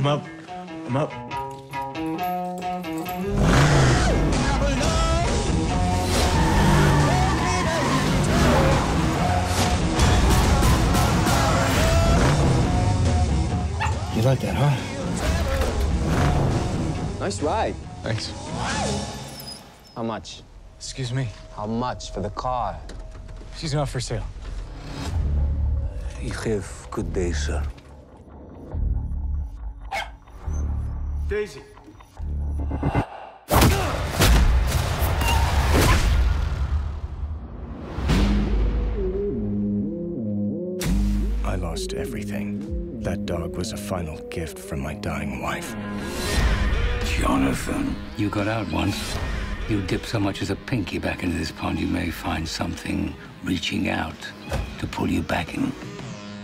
I'm up. I'm up. You like that, huh? Nice ride. Thanks. How much? Excuse me. How much for the car? She's not for sale. You have good day, sir. Daisy. I lost everything. That dog was a final gift from my dying wife. Jonathan. You got out once. You dip so much as a pinky back into this pond, you may find something reaching out to pull you back in.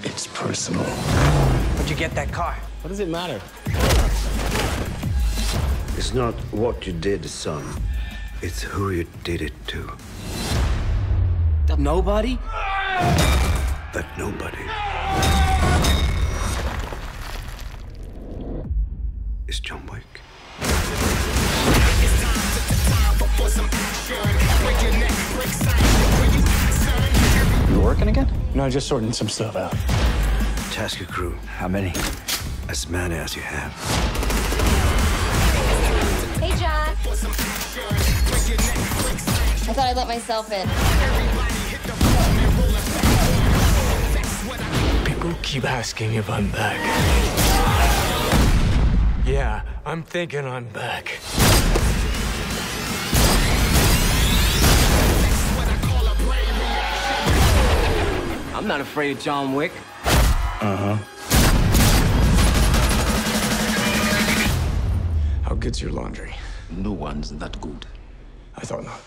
It's personal. Where'd you get that car? What does it matter? It's not what you did, son. It's who you did it to. Nobody? That nobody is John Wick. You working again? No, just sorting some stuff out. Task your crew. How many? As many as you have. Thought I'd let myself in. People keep asking if I'm back. Yeah, I'm thinking I'm back. I'm not afraid of John Wick. Uh huh. How good's your laundry? No one's that good. I thought not.